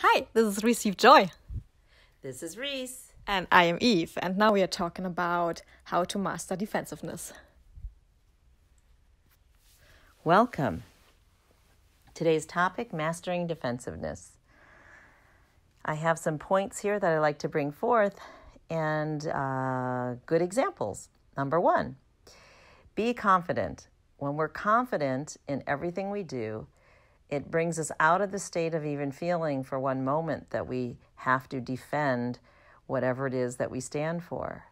Hi, this is Receive Joy. This is Reese. And I am Eve, and now we are talking about how to master defensiveness. Welcome. Today's topic Mastering Defensiveness. I have some points here that I like to bring forth and uh, good examples. Number one, be confident. When we're confident in everything we do, it brings us out of the state of even feeling for one moment that we have to defend whatever it is that we stand for.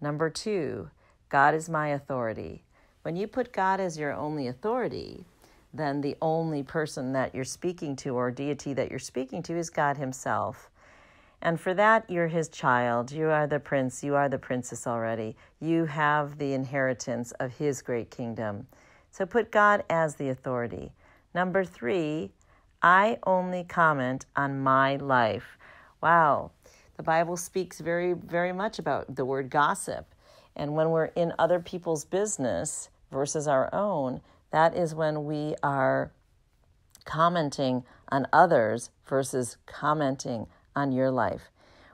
Number two, God is my authority. When you put God as your only authority, then the only person that you're speaking to or deity that you're speaking to is God Himself. And for that, you're His child. You are the prince. You are the princess already. You have the inheritance of His great kingdom. So put God as the authority. Number three, I only comment on my life. Wow, the Bible speaks very, very much about the word gossip. And when we're in other people's business versus our own, that is when we are commenting on others versus commenting on your life.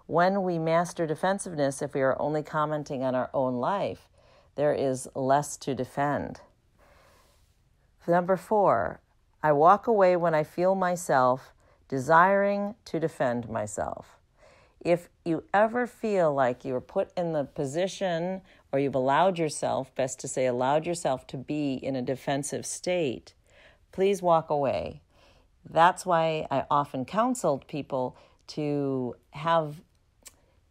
When we master defensiveness, if we are only commenting on our own life, there is less to defend. Number four, I walk away when I feel myself desiring to defend myself. If you ever feel like you're put in the position or you've allowed yourself, best to say, allowed yourself to be in a defensive state, please walk away. That's why I often counseled people to have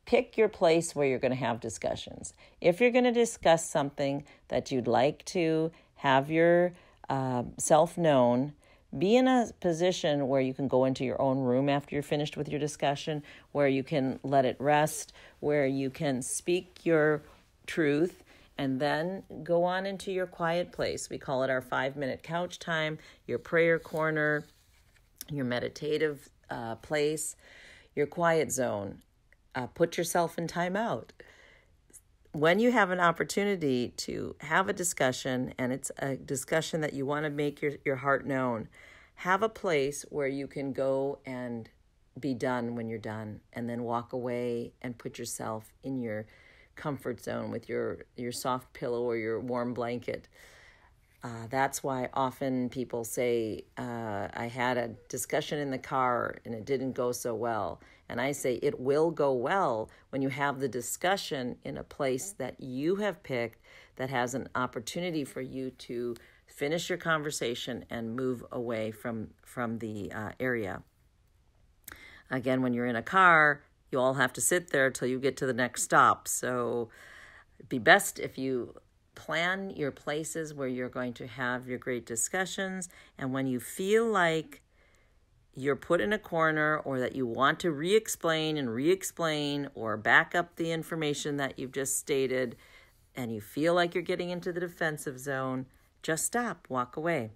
pick your place where you're going to have discussions. If you're going to discuss something that you'd like to have your uh, self known, be in a position where you can go into your own room after you're finished with your discussion, where you can let it rest, where you can speak your truth, and then go on into your quiet place. We call it our five minute couch time, your prayer corner, your meditative uh, place, your quiet zone. Uh, put yourself in timeout when you have an opportunity to have a discussion and it's a discussion that you want to make your, your heart known, have a place where you can go and be done when you're done and then walk away and put yourself in your comfort zone with your, your soft pillow or your warm blanket. Uh, that's why often people say, uh, I had a discussion in the car and it didn't go so well. And I say, it will go well when you have the discussion in a place that you have picked that has an opportunity for you to finish your conversation and move away from, from the uh, area. Again, when you're in a car, you all have to sit there till you get to the next stop. So it'd be best if you plan your places where you're going to have your great discussions. And when you feel like you're put in a corner or that you want to re explain and re explain or back up the information that you've just stated, and you feel like you're getting into the defensive zone, just stop, walk away.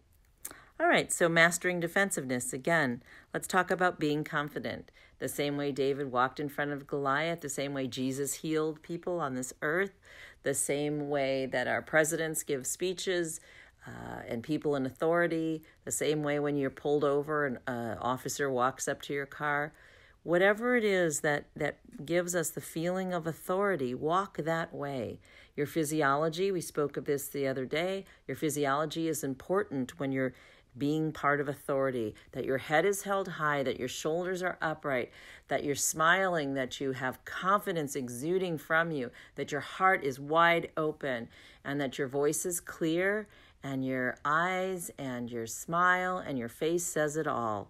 All right, so mastering defensiveness again. Let's talk about being confident. The same way David walked in front of Goliath, the same way Jesus healed people on this earth, the same way that our presidents give speeches uh, and people in authority, the same way when you're pulled over and an officer walks up to your car. Whatever it is that, that gives us the feeling of authority, walk that way. Your physiology, we spoke of this the other day, your physiology is important when you're being part of authority, that your head is held high, that your shoulders are upright, that you're smiling, that you have confidence exuding from you, that your heart is wide open, and that your voice is clear, and your eyes and your smile and your face says it all.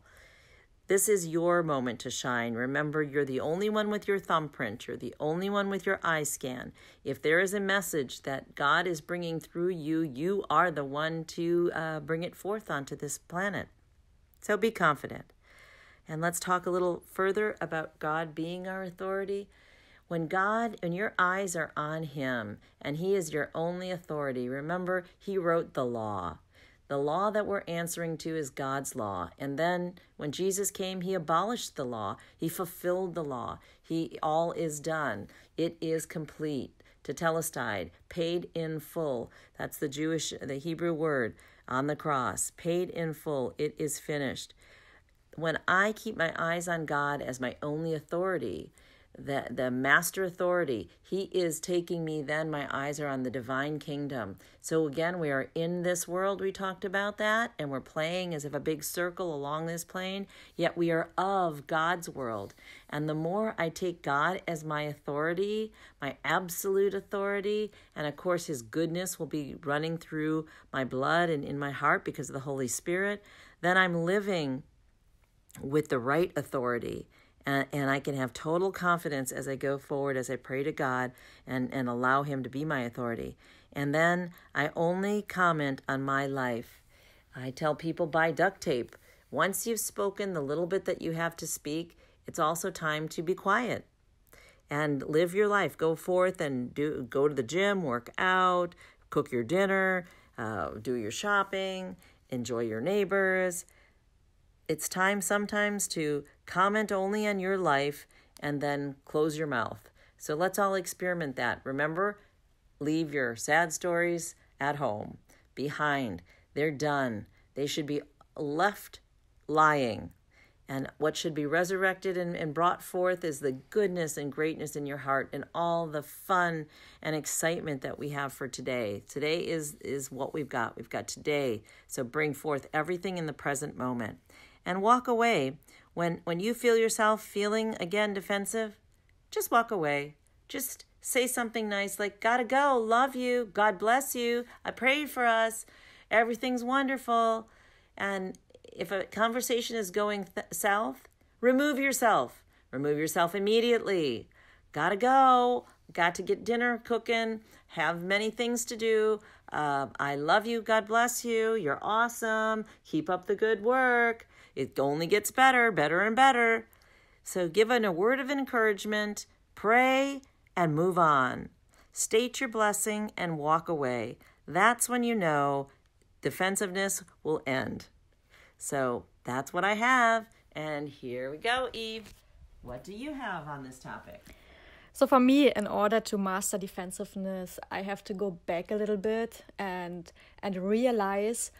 This is your moment to shine. Remember, you're the only one with your thumbprint. You're the only one with your eye scan. If there is a message that God is bringing through you, you are the one to uh, bring it forth onto this planet. So be confident. And let's talk a little further about God being our authority. When God, and your eyes are on Him and He is your only authority, remember, He wrote the law. The law that we're answering to is God's law. And then when Jesus came, he abolished the law. He fulfilled the law. He all is done. It is complete. Tetelestai, paid in full. That's the Jewish, the Hebrew word on the cross. Paid in full. It is finished. when I keep my eyes on God as my only authority, the, the master authority, he is taking me, then my eyes are on the divine kingdom. So again, we are in this world, we talked about that, and we're playing as if a big circle along this plane, yet we are of God's world. And the more I take God as my authority, my absolute authority, and of course, his goodness will be running through my blood and in my heart because of the Holy Spirit, then I'm living with the right authority and, and I can have total confidence as I go forward, as I pray to God and, and allow Him to be my authority. And then I only comment on my life. I tell people buy duct tape. Once you've spoken the little bit that you have to speak, it's also time to be quiet and live your life. Go forth and do go to the gym, work out, cook your dinner, uh, do your shopping, enjoy your neighbors. It's time sometimes to comment only on your life and then close your mouth. So let's all experiment that. Remember, leave your sad stories at home, behind. They're done. They should be left lying. And what should be resurrected and, and brought forth is the goodness and greatness in your heart and all the fun and excitement that we have for today. Today is, is what we've got. We've got today. So bring forth everything in the present moment and walk away. When, when you feel yourself feeling again defensive, just walk away. Just say something nice like, Gotta go, love you, God bless you, I prayed for us, everything's wonderful. And if a conversation is going th- south, remove yourself. Remove yourself immediately. Gotta go, got to get dinner cooking, have many things to do. Uh, I love you, God bless you, you're awesome, keep up the good work. It only gets better, better and better. So give a word of encouragement, pray, and move on. State your blessing and walk away. That's when you know defensiveness will end. So that's what I have. And here we go, Eve. What do you have on this topic? So for me, in order to master defensiveness, I have to go back a little bit and and realize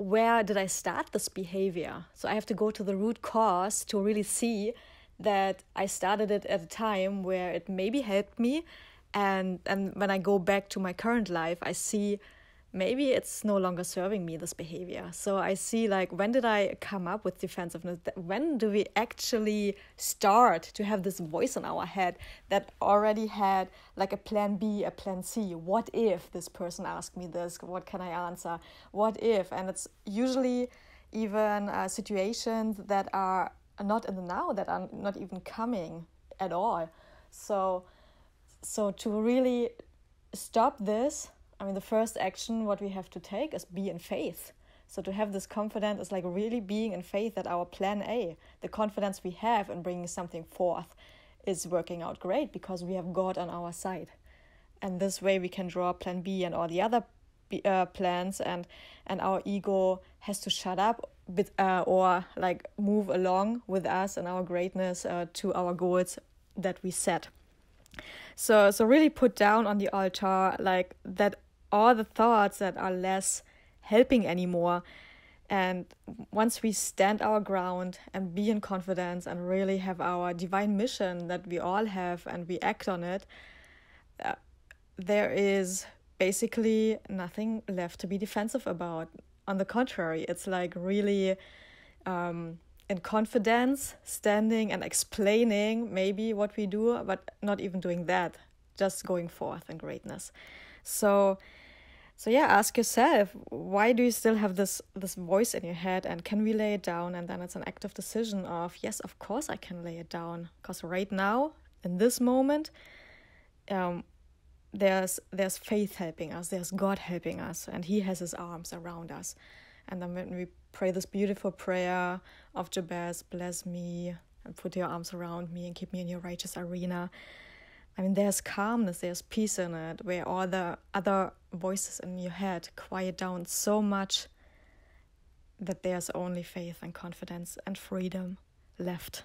where did I start this behavior? So I have to go to the root cause to really see that I started it at a time where it maybe helped me. And, and when I go back to my current life, I see maybe it's no longer serving me this behavior. So i see like when did i come up with defensiveness? When do we actually start to have this voice in our head that already had like a plan b a plan c? What if this person asked me this? What can i answer? What if? And it's usually even uh, situations that are not in the now that are not even coming at all. So so to really stop this I mean, the first action what we have to take is be in faith. So to have this confidence is like really being in faith that our plan A, the confidence we have in bringing something forth, is working out great because we have God on our side. And this way we can draw plan B and all the other uh, plans, and and our ego has to shut up uh, or like move along with us and our greatness uh, to our goals that we set. So so really put down on the altar like that all the thoughts that are less helping anymore. And once we stand our ground and be in confidence and really have our divine mission that we all have and we act on it, uh, there is basically nothing left to be defensive about. On the contrary, it's like really um, in confidence, standing and explaining maybe what we do, but not even doing that, just going forth in greatness. So, so yeah ask yourself why do you still have this this voice in your head? And can we lay it down? And then it's an active decision of yes of course i can lay it down. Because right now in this moment um there's there's faith helping us. There's god helping us. And he has his arms around us. And then when we pray this beautiful prayer of jabez bless me and put your arms around me and keep me in your righteous arena I mean, there's calmness, there's peace in it, where all the other voices in your head quiet down so much that there's only faith and confidence and freedom left.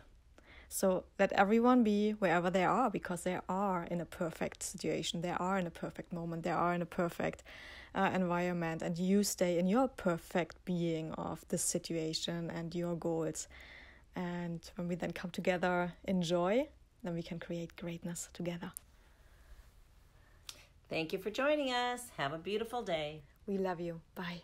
So let everyone be wherever they are because they are in a perfect situation, they are in a perfect moment, they are in a perfect uh, environment, and you stay in your perfect being of this situation and your goals. And when we then come together in joy, then we can create greatness together. Thank you for joining us. Have a beautiful day. We love you. Bye.